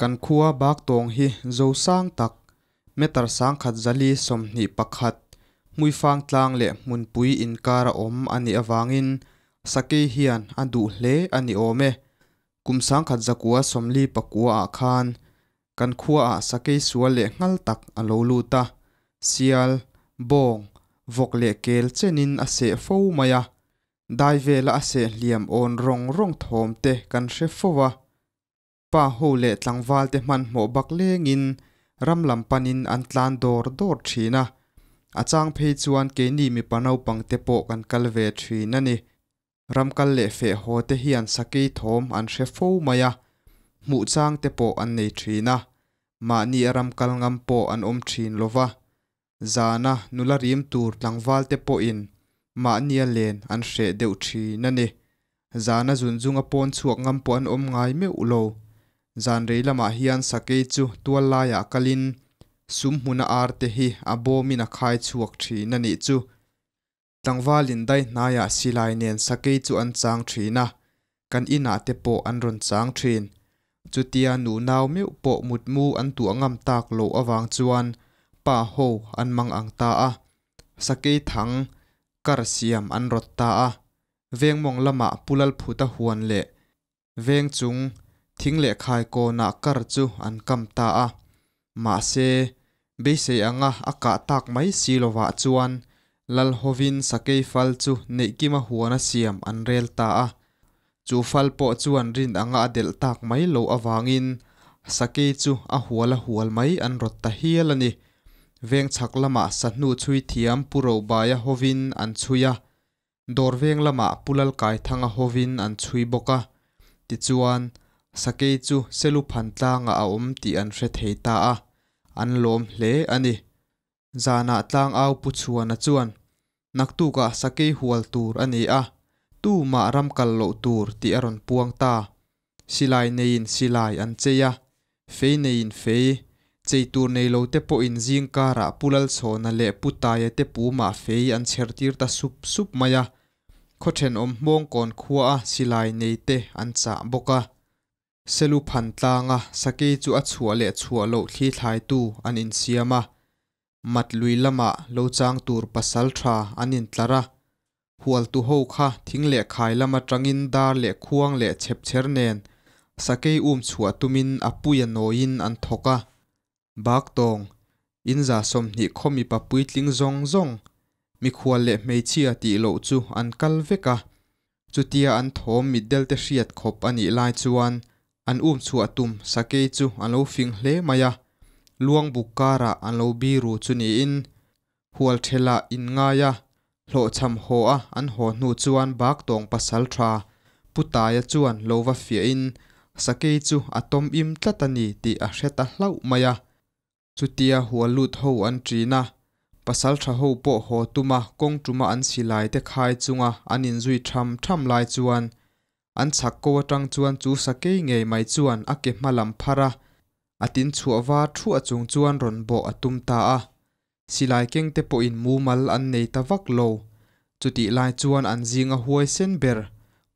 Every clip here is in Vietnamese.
kan khua bak tawng hi zo sang tak. Metar sang khat zali som hnih pakhat. Muifang tlang leh hmunpui inkar a awm ani awangin sakei hian a duh hle ani awm awme kumsang khat zakua somli pakua ah khan. Kan khua a sake sual leh ngal tak a lo luta sial bawng vok leh kel chenin a se fo maya. Dai vela a se liam on rong rong thom te kan hre fowa ป้าหูเล่ตังวาลเตมันหมอบักเลี้ยงินรำลำปันินอันตานดอร์ดอร์ทีนะอาจารย์เพจวนเกนี่มีปนเอาปังเตโปกันกัลเวทีนั่นนี่รำกัลเล่เฟโฮเตฮิอันสกีทอมอันเชฟโฟมายะหมู่จางเตโปอันในทีนะมานี่รำกัลงำโปอันอมทีนโลวะจานะนุลาริมตูร์ตังวาลเตโปอินมานี่เลนอันเชเดวทีนั่นนี่จานะจุนจุงอปอนสวกงำปอนอมไงไม่อุโล zan rei lamah hian sakei chu tual laia ah kalin. Sum hmuna ar te hi a bawmin a khai chuak thin ni chu. Tlangwalin dai hnaiah silai nen sakei chu an chang thin a kan ina ah te po an ron chang thin. Chutia nu nau meu pawh mutmu an tu angam tak lo awang chuan. Pa ho an mang ang ta ah. a sakei thang kar siam an rot ta a veng mong lama pulal phuta huan le. Veng chung thing le khai ko na kar chu an kam ta a. Ma se, be se anga aka tak mai silowa chuan. Lal hovin sakei fal chu nei kima huana siam an rel ta a. Chu fal po chuan rin anga del tak mai lo awangin. Sakei chu a huala hual mai an rot ta hialani veng chak lama sanu chui thiam puro baya hovin an chuya dor veng lama pulal kai thanga hovin an chui boka ti chuan สเกจูเซลูพันตางอาอมตีอันเฟรเทตาอันลมเลอันนี้จานาตางเอาปุชวนจวนนักตูกะสเกหัลตูรอันนี้อะตู้มารำกัลโลตูรตีอรอนปวงตาสิไลเนินสิไลอันเจียเฟยเนินเฟยเจตูรในโลเตปอินซิงการะปุลลโซนเลปุตายเตปูมาเฟยอันเชิรติรตาสุบสุบมายาขดเชนอมมงก่อนขัวสิไลายเนเตอันสะบกะ เซลูพันตางะสกีจูอัชัวและชัวโลที่ทายตูอันอินเซียมะมัดลุยละมะโลจางตูรปัสัลทราอันอินตระหัวตูโฮคะทิ้งเหละขายละมะจังอินดาและขวงและเชบเชรเนนสกีอุมชัวตุมินอปุยโนอินอันทกะบากตองอินจาสมนิคมีปะปุยติงจองจองมีควรและไม่เชียติโลจูอันกัลเวกะจุตียอันโทมมิดเดลเตชียตคบอันอีลายจวน an um chu atum sake chu an lo fing hle maya luang bukara an lo bi ru chu ni in. Hual thela in nga ya hlo cham ho a, an ho nu chuan bak tong pasal tha. Putaya chuan lo wa fia in. Sake chu atom im tlatani ti a hreta hlau maya chutia hual lut ho an trina pasal tha ho po ho tuma, kong tuma an silai te khai chunga. Anin zui tham tham lai chuan an chak ko atang chuan chu sake nge mai chuan a ke hmalam phara. Atin chuawa thu achung chuan ron bo atum ta a. Silai keng te po in mumal an nei tawak lo. Chuti lai chuan an zinga huai sen ber.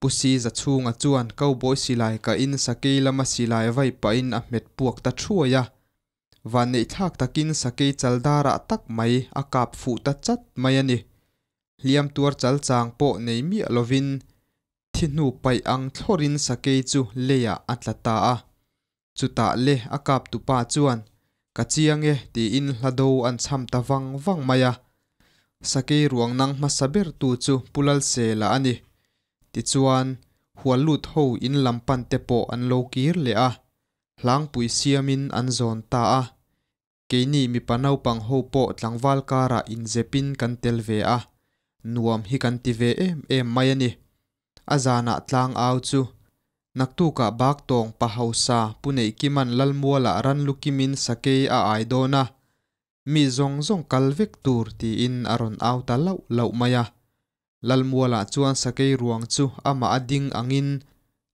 Pusi za chunga chuan cowboy silai ka in sake lama silai vai pa in a met puak ta thuaya van nei thak takin sake chaldara tak mai a kap fu ta chat mai ani liam tuar chal chang po nei mi lovin thinu pai ang thorin sake chu leya atlata a. Chuta le akap tu pa chuan. Ka chiange ti in hlado an cham ta wang wang maya. Sake ruang nang ma saber tu chu pulal se la ani. Ti chuan hualut ho in lampan te po an lo kir le a. Hlang pui siamin an zon ta a. Keini mi panau pang ho po tlangwal kara in zepin kan tel ve a. Nuam hi kan ti ve em em mai ani. azana tlang au chu. Naktu ka bak tong pa hausa pune kiman lalmuala ran lukimin sake a aidona. Mi zong zong kalvek tur ti in aron au ta lau lau maya. Lalmuala chuan sake ruang chu ama ading angin.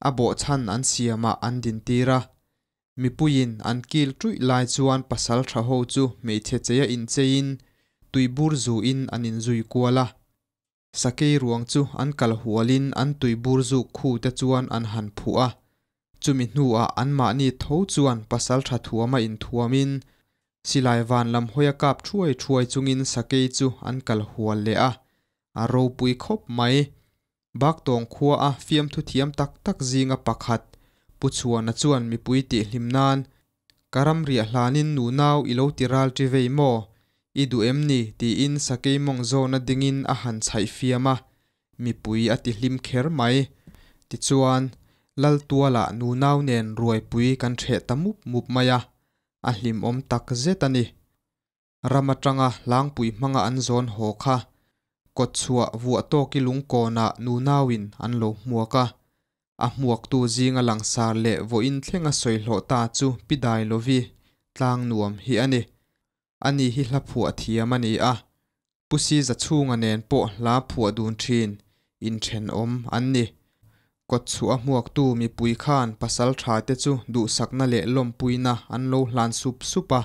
Abo chan an siama an din tira mipuin an kil trui lai chuan pasal tha ho chu me che cheya in chein tuibur zu in anin zui kuala. Sakei ruang chu an kal hualin an tuibur zu khu te chuan an han phua. Chumi hnu a an ma ni tho chuan pasal tha thuama in thuamin. Silai van lam hoya kap thuai thuai chungin sakei chu an kal hual le a. A ro pui khop mai. Bak tong khua a fiam thu thiam tak tak zinga pakhat. Pu chuan a chuan mi pui ti hlimnan. Karam ria hlanin nu nau ilo tiral ti vei idu em ni ti in sakei mong zona dingin a han chai fiama mi pui a ti hlim kher mai. Ti chuan lal tuala nu nau nen ruai pui kan the tamup mup maya a. Hlim om tak zetani ramatanga lang pui manga an zon ho kha. Kot chua vu to ki lung ko na nu nawin an lo muaka a. Muak tu zinga lang sar le vo in thlenga soi lo ta chu pidai lovi tlang nuam hi ani อันนี้ฮิลผัวเทียมันอีอะปุซีจะชูงเนนโปลาผัวดูนชินอินเชนอมอันนี้กดชัวหมวกตูมีปุยข้านปัสลทราเตจูดูสักนั่นแหละลมปุยนะอันโลลานซุปซุปะ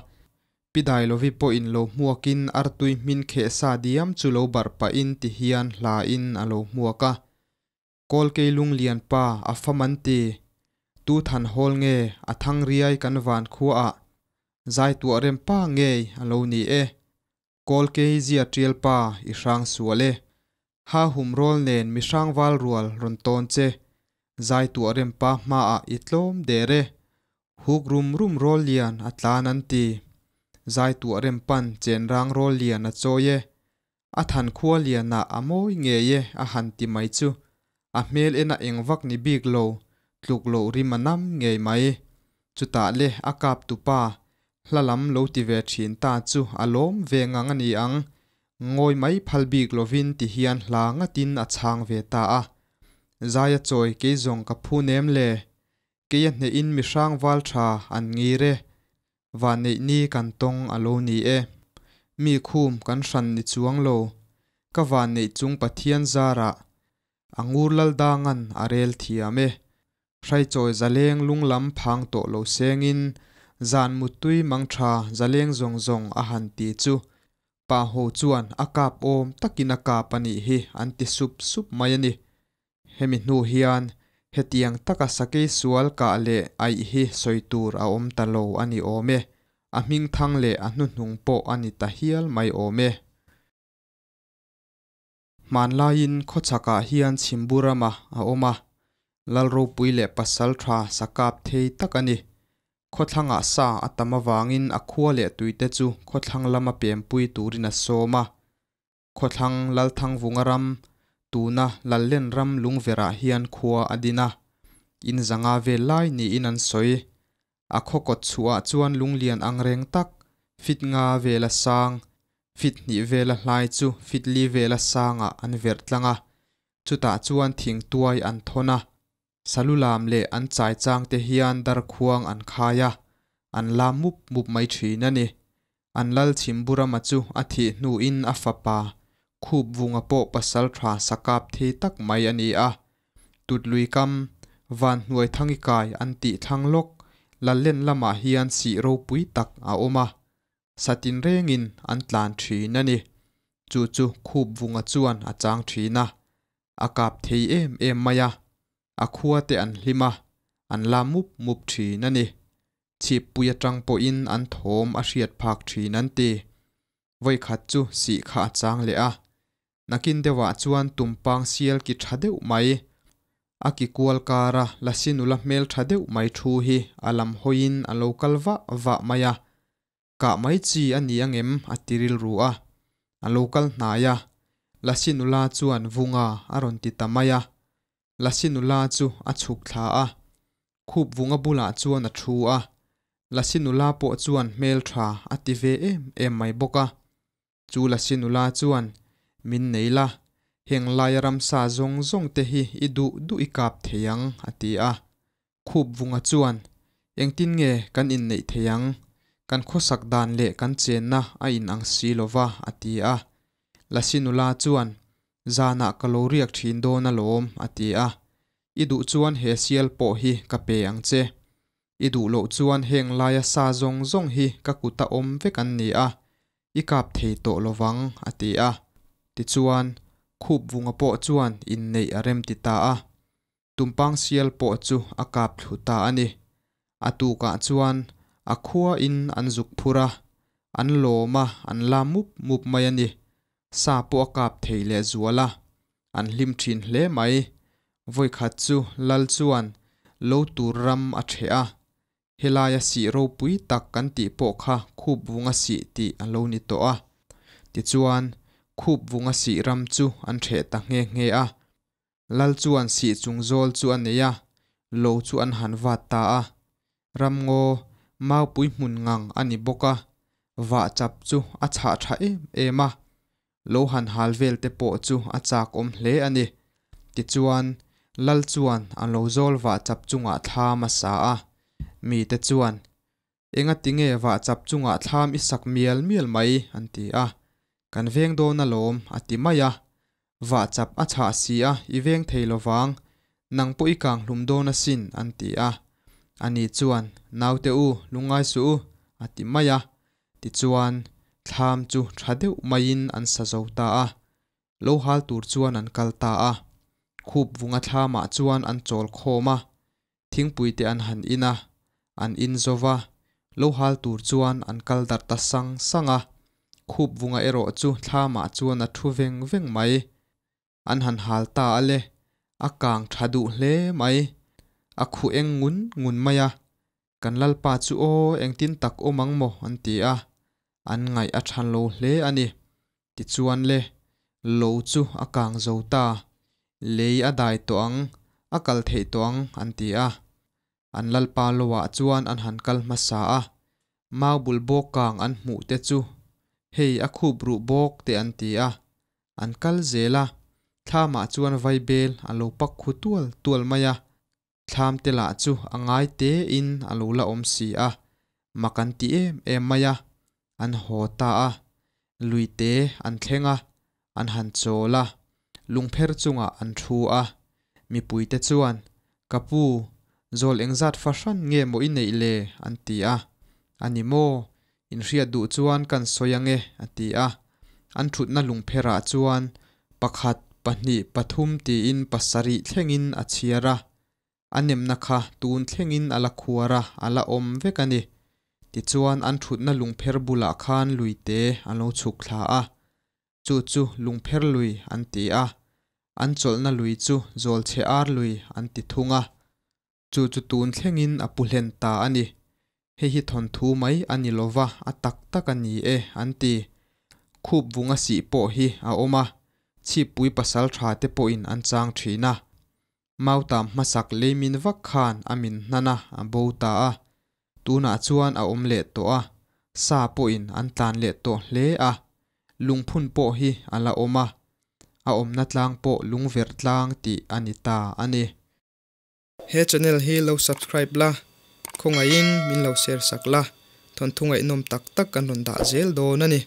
ปิดายโลวิปอินโลหมวกินอาร์ตุยมินเขสาดียมจุโลบาร์ปะอินติฮิยันลาอินอโลหมวกะกอลเกลุงเลียนป้าอัฟมันตีตูทันฮอลเงอทังเรียกันวานคัวอ zai tu rem pa nge alo ni e. Kol ke zia trial pa, i sang suale ha hum rol nen, mi sang wal rual, ron ton che zai tu rem pa ma a itlom de re huk rum rum rol lian atlan an ti. Zai tu rem pan, chen rang rol lian a choye a than khua lian na amoi nge ye, a han ti mai chu. A mel ena engwak ni big lo. Tluk lo rimanam nge mai e. chuta le akap tu pa. hlalam lo ti ve thin ta chu alom ve nga ani ang? Ngoi mai phalbik lovin ti hian hla nga tin a chang ve ta a? Zaya choi ke zong ka phu nem le. Ke ya ne in mi sang wal tha an ngi re. Wa ne ni kan tong alo ni e. Mi khum kan hran ni chuang lo. Ka wa ne chung pathian zara. Angur lal dangan arel thiame rai choi zaleng lung lam phang to lo sengin zan mutui mangtha zaleng zong zong a han ti chu. Pa ho chuan akap om takin akap ani hi anti sup sup mayani hemi nu hian, hetiang taka sake sual ka le ai hi soitur a om talo ani ome. A ming thang le a nu hnung po ani ta hial mai ome. Man lain kho chaka hian chimburama a oma. Lalro puile pasal tha sakap thei takani khothlanga sa atama wangin a khua le tuite chu khothlang lama pem pui turina soma. Kho thlang lal thang vungaram tuna lallen ram lungvera hian khua adina. In zanga ve lai ni in an soi. A kho chua chuan lunglian angreng tak. Fit nga vela sang. Fit ni vela hlai chu. Fit li vela sanga an vertlanga chuta chuan thing tuai an thona. Salulam le an chai chang te hian dar khuang an khaya an la mup mup mai thina ni an lal chim burama chu a thi nu in a fapa khup vunga po pasal tha sakap thi tak mai ani a tut lui kam van hnuai thangi kai an ti thang lok lallen lama hian si ro pui tak a oma satin rengin an tlan thina ni chu chu khup vunga chuan a chang thina akap thei em em maya a khua te an hlima an la mup mup thina ni chip puya tang po in an thom a hriat phak thin an ti voi khat chu si kha chang le a nakin dewa chuan tumpang sial ki thadeu mai aki kual kara lasinula mel thadeu mai thu hi alam hoin a local wa wa maya ka mai chi ani angem atiril ru a a local na ya lasinula chuan vunga aron ti tamaya lasinula chu a chuk thla a khup vunga bula chuan a thu a lasinula po chuan mel tha ati ve em em mai boka chu lasinula chuan min neila heng lai ram sa zong zong te hi idu du ikap theyang ati a khup vunga chuan engtin nge kan in nei theyang kan khosak dan le kan chen na a in ang silova ati a lasinula chuan zana kaloriak thin do na lom atia, idu chuan he sial po hi ka pe ang che. Idu lo chuan heng laia sa zong zong hi ka kuta om vek an ni a. Ikap thei to lowang atia, ti chuan khup vunga po chuan in nei arem ti ta a. Tumpang sial po chu akap thuta ani atu ka chuan a in an zuk phura. An loma an la mup mup mai ani ซาปัวกับเทเลจัวละอันลิมทินเลไหมวยขัดจูลัลจวนโลตูรัมอัจเฮะเฮลายสีโรปุยตักกันติปกค่ะคูบวงสีติอันโลนิโตะติจวนคูบวงสีรัมจูอันเทตังเงเงะลัลจวนสีจุงโจลจวนเนียโลจวนหันวัตตารัมโงมาปุยมุนงังอันนิบกะวาจับจูอัจฉาทะเอมา hal vel te po chu achak om hle ani. Ti chuan lal chuan an lo zol wa chap chunga tha ma sa a. Mi te chuan enga tinge wa chap chunga thlam i sak mial mial mai an ti a. Kan veng do na lom ati maya wa chap a cha si a, i veng theilo wang nang po i kang hlum do na sin an ti a. Ani chuan naute u, lungai su ati maya ti chuan tham chu thadeu main an sa zo ta a. Lo hal tur chuan an kal ta a. Khup vunga thlama chuan an chol khoma thingpui te an han ina an in zova lo hal tur chuan an kal dar ta sang sanga khup vunga ero chu thlama chuan a thu veng veng mai. An han hal ta ale a kang thadu hle mai. A khu eng ngun ngun maya kan lalpa chu o eng tin tak o mangmo an ti a an ngai a than lo hle ani. Ti chuan le lo chu a kang zo ta. Le a dai toang a kal thei toang an ti a. An lal lalpa lowa chuan an han kal ma sa a. Mau bul bo kang an mu te chu. Hei a khu bru bok te an ti a. An kal zela thlama chuan vai bel a lo pak khu tual tual maya tham te la chu angai te in a la om si a. Makan ti em em maya an ho ta a. Lui te an thlenga an han chawla lungpher chunga an thu a. Mi pui te chuan. Kapu zol engzat fashion nge mo i nei le an ti a. Ani mo. In ria du chuan kan soyange ati a an thut thutna lungphera chuan. Pakhat pahnih pathum ti in pasari thlengin a chiara. Anem na kha tun thlengin ala khuara ala om vekani ti chuan an thut na lungpher bula khan luite alo chuk thla a chu chu lungpher lui an ti a an chol na lui chu zol che ar lui an ti thunga chu chu tun thlengin a puhlen ta ani he hi thon thu mai ani lova a tak tak ani e an ti khup wunga si po hi a oma chi pui pasal tha te po in an chang thina mau tam masak lemin vak khan amin nana a bo ta a tuna chuan a awm le to a. Sa po in an tlan le to hle a. Lungphun po hi ala oma a. Om na tlang po lungver tlang ti anita ani he channel hi lo subscribe la. Khongai in min lo share sakla thon thungai nom tak tak kan ron da zel do na ni.